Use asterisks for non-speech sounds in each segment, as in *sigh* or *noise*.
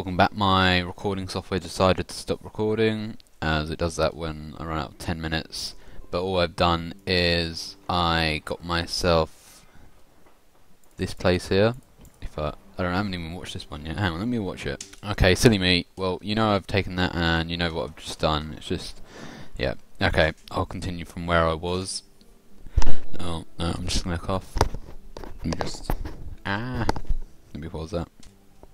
welcome back. My recording software decided to stop recording, as it does that when I run out of 10 minutes. But all I've done is I got myself this place here. If I, I don't I haven't even watched this one yet. Hang on, let me watch it. Okay, silly me. Well, you know I've taken that, and you know what I've just done. It's just, yeah. Okay, I'll continue from where I was. Oh no, I'm just gonna cough. Let me just ah. Let me pause that.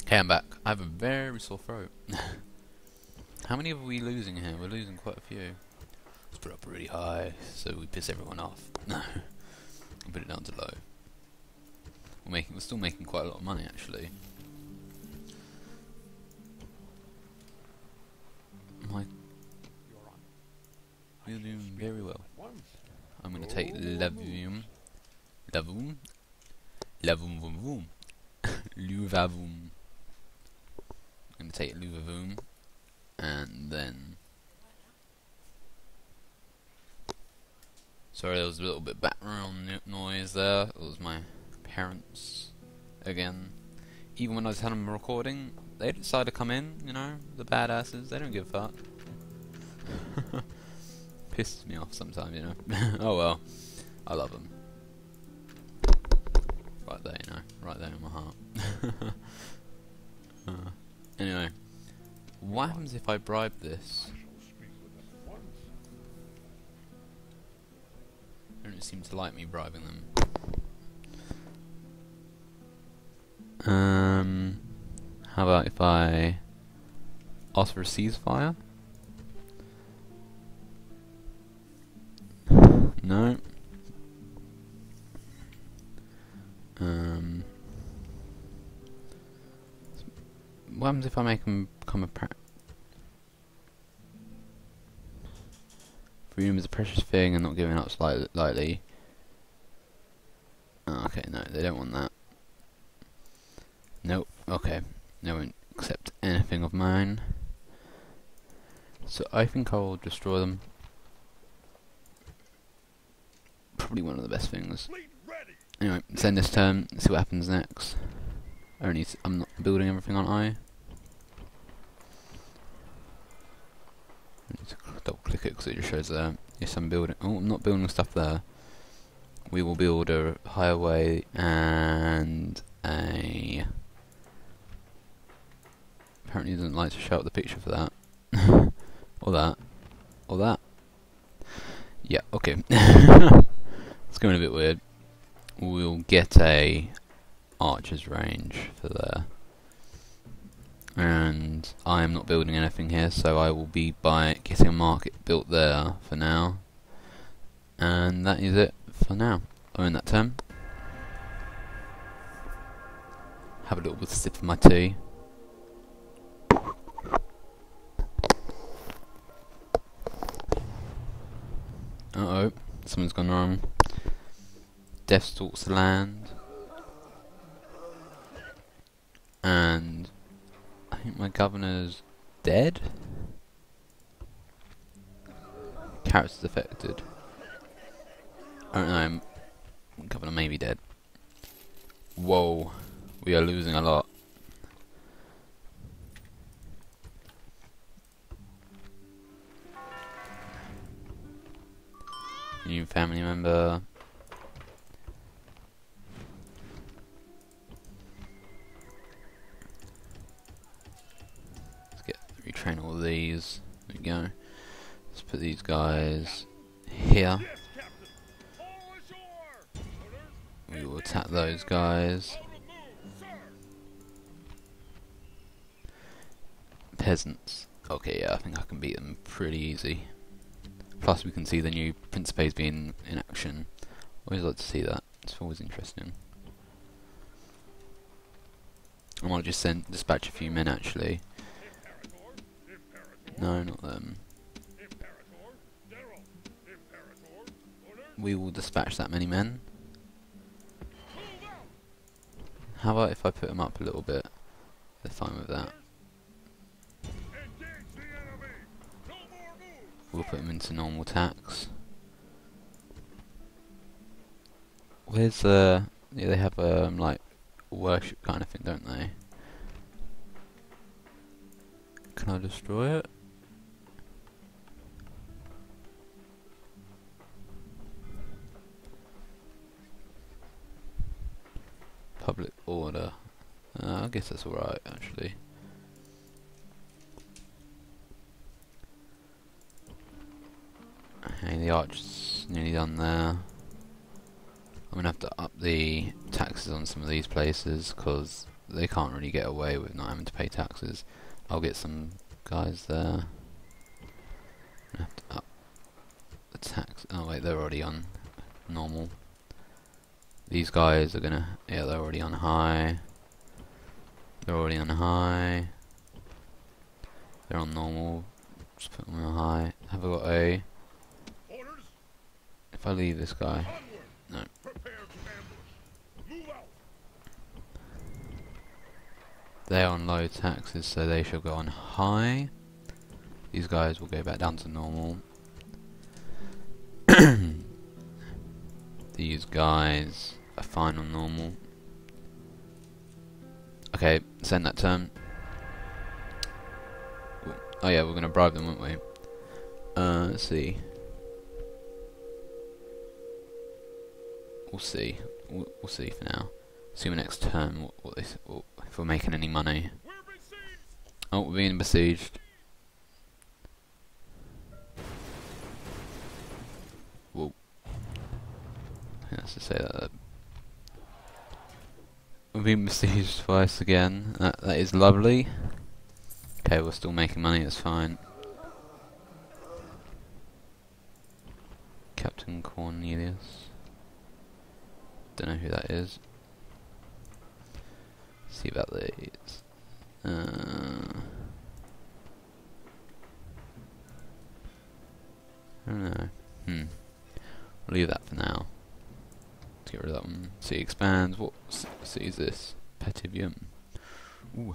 Okay, I'm back. I have a very sore throat. *laughs* How many are we losing here? We're losing quite a few. Let's put it up really high so we piss everyone off. *laughs* No. Put it down to low. We're making we're still making quite a lot of money actually. My We're doing very well. I'm gonna take oh, Levium Levum Levum Vum Vum Luvavum *laughs* I'm going to take Luvavum and then sorry there was a little bit background noise there. It was my parents again. Even when I was having them recording they decide to come in you know the badasses they don't give a fuck. *laughs* Pisses me off sometimes you know. *laughs* Oh well I love them. Right there you know right there in my heart. *laughs* Anyway, what happens if I bribe this? They don't seem to like me bribing them. Um, how about if I ask for a ceasefire? No. Happens if I make them become a pra Freedom is a precious thing and not giving up slightly, lightly. Oh, okay, no, they don't want that. Nope, okay. They won't accept anything of mine. So I think I will destroy them. Probably one of the best things. Anyway, send this turn, see what happens next. Only I'm not building everything, aren't I? Because it just shows um, there. Yes, I'm building. Oh, I'm not building stuff there. We will build a highway and a. Apparently, doesn't like to show up the picture for that. *laughs* or that. Or that. Yeah, okay. *laughs* it's going a bit weird. We'll get a archer's range for there and I am not building anything here so I will be by getting a market built there for now. And that is it for now. I'm in that term. Have a little bit of sip of my tea. Uh oh something's gone wrong. Death stalks the land and think my governor's dead? Carrots affected. I don't know, governor may be dead. Whoa, we are losing a lot. New family member. Train all these. There we go. Let's put these guys here. We will attack those guys. Peasants. Okay, yeah, I think I can beat them pretty easy. Plus we can see the new Principes being in action. Always like to see that. It's always interesting. I might just send dispatch a few men actually. No, not them. We will dispatch that many men. How about if I put them up a little bit? They're fine with that. We'll put them into normal attacks. Where's the... Uh, yeah, they have um, like worship kind of thing, don't they? Can I destroy it? Public order. Uh, I guess that's alright, actually. The arch is nearly done there. I'm gonna have to up the taxes on some of these places because they can't really get away with not having to pay taxes. I'll get some guys there. have to up the tax. Oh wait, they're already on normal. These guys are gonna, yeah, they're already on high. They're already on high. They're on normal. Just put them on high. Have I got a? If I leave this guy, no. They're on low taxes, so they shall go on high. These guys will go back down to normal. *clears throat* *coughs* These guys are fine on normal. Okay, send that turn. Oh yeah, we're gonna bribe them, won't we? Uh, let's see. We'll see. We'll, we'll see for now. See my next turn. What, what they, what, if we're making any money. Oh, we're being besieged. Let's just say that. Being besieged twice again. That, that is lovely. Okay, we're still making money, that's fine. Captain Cornelius. Don't know who that is see about these. Uh, I don't know. Hmm. I'll leave that for now. Get rid of that one. See expands. What see is this? Petivium. Ooh.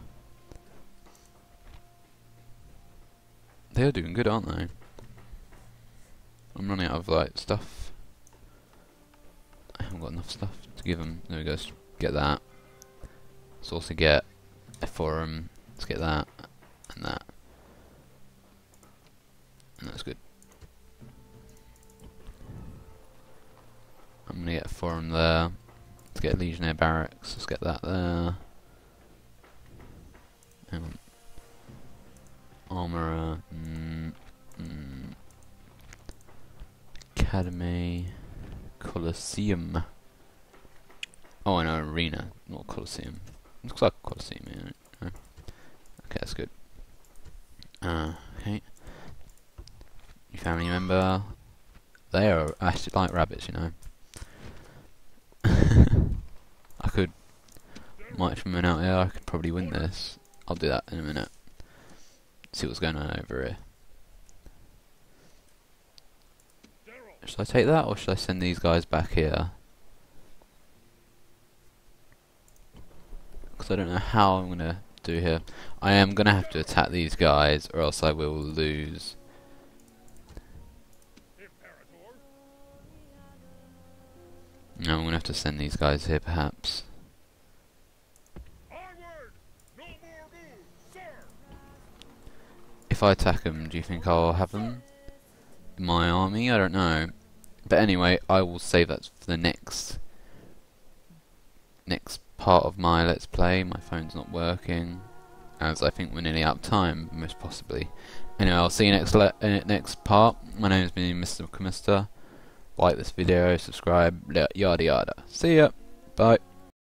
They are doing good, aren't they? I'm running out of like stuff. I haven't got enough stuff to give them. There we go. Get that. Let's also get a forum. Let's get that Forum there. Let's get Legionnaire Barracks. Let's get that there. Hang on. Armourer. Mm, mm. Academy. Colosseum. Oh, I know, Arena, not Colosseum. Looks like Colosseum, yeah. Okay, that's good. Uh, okay. Your family member. They are actually like rabbits, you know. I could from out here. I could probably win this. I'll do that in a minute. See what's going on over here. Should I take that or should I send these guys back here? because I don't know how I'm going to do here. I am going to have to attack these guys or else I will lose. No, I'm going to have to send these guys here perhaps. If I attack them, do you think I'll have them in my army? I don't know. But anyway, I will save that for the next next part of my Let's Play. My phone's not working, as I think we're nearly out of time, most possibly. Anyway, I'll see you next le uh, next part. My name has been Mr. Kamusta. Like this video, subscribe, yada yada. See ya. Bye.